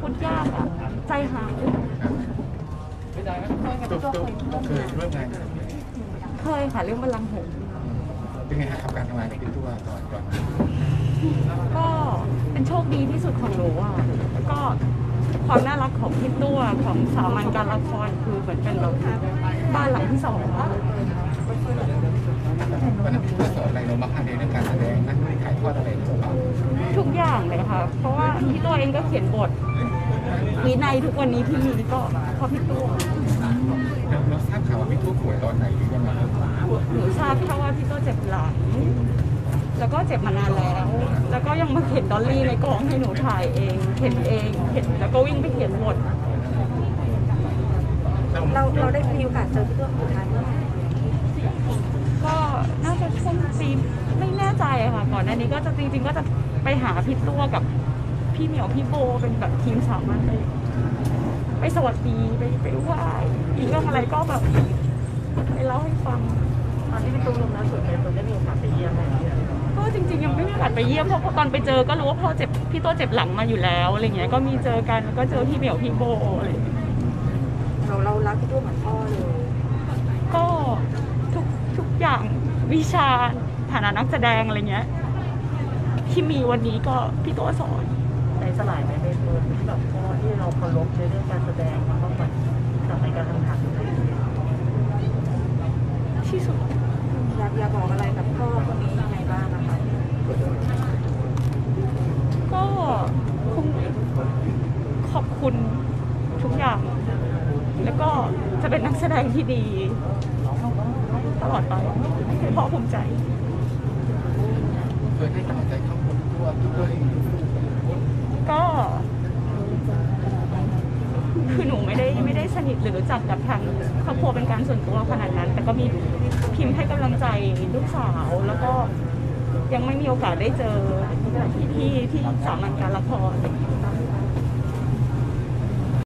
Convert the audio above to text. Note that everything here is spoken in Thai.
พูดยากอะใจหายตุ๊กตุ๊กเคยร่วมงานกันเคยค่ะเรื่องบัลลังก์หงส์เป็นไงฮะกับการทำงานกับพี่ตัวตอนก่อนก็เป็นโชคดีที่สุดของหนูอะก็ความน่ารักของพี่ตัวของสามัญการละครคือเหมือนเป็นแบบบ้านหลังที่สองอะวันนั้นพี่ตัวสอนอะไรเราบ้างคะในเรื่องการแสดงนะถ่ายทอดอะไรหรือเปล่าทุกอย่างเลยค่ะเพราะ เองก็เขียนบทวินัยทุกวันนี้ที่มีก็เพราะพี่ตัวเราเราทราบข่าวว่าพี่ตัวป่วยตอนไหนหรือยังไงหนูทราบแค่ว่าพี่ตัวเจ็บหลัง แล้วก็เจ็บมานานแล้ว แล้วก็ยังมาเข็นดอลลี่ในกองให้หนูถ่ายเอง เข็นเอง เข็นแล้วก็วิ่งไปเขียนบทเราเราได้มีโอกาสเจอพี่ตัวสุดท้ายเมื่อไหร่ก็น่าจะช่วงปีไม่แน่ใจค่ะ ก่อนหน้านี้ก็จะจริง ๆ ก็จะไปหาพี่ตัวกับ พี่เหมียวพี่โบเป็นแบบทีมสามัญไปไปสวัสดีไปไปไหว้อีกเรื่องอะไรก็แบบไปเล่าให้ฟังตอนที่พี่ตัวลงแล้วสุดเนี่ยตัวได้มีโอกาสไปเยี่ยมไหมก็จริงๆยังไม่มีโอกาสไปเยี่ยมเพราะตอนไปเจอก็รู้ว่าพ่อเจ็บพี่ตัวเจ็บหลังมาอยู่แล้วอะไรเงี้ยก็มีเจอกันก็เจอพี่เหมียวพี่โบอะไรเราเรารักพี่ตัวเหมือนพ่อเลย ก็ทุกทุกอย่างวิชาฐานะนักแสดงอะไรเงี้ยที่มีวันนี้ก็พี่ตัวสอน ใจสลายไหมในตัวที่แบบพ่อที่เราเคารพในเรื่องการแสดงแล้วก็แบบกลับในการทำงานที่สุดอยากอยากบอกอะไรกับพ่อคนนี้ยังไงบ้างนะคะก็คงขอบคุณทุกอย่าง แล้วก็จะเป็นนักแสดงที่ดี ตลอดไปให้พ่อภูมิใจเคยให้กำลังใจครอบครัวพี่ตัวพี่ตัวเอง ก็คือหนูไม่ได้ไม่ได้สนิทหรือรู้จักกับทางครอบครัวเป็นการส่วนตัวขนาดนั้น แต่ก็มีพิมพ์ให้กำลังใจลูกสาวแล้วก็ยังไม่มีโอกาสได้เจอที่ที่ที่สามัญการละคร